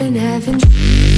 in heaven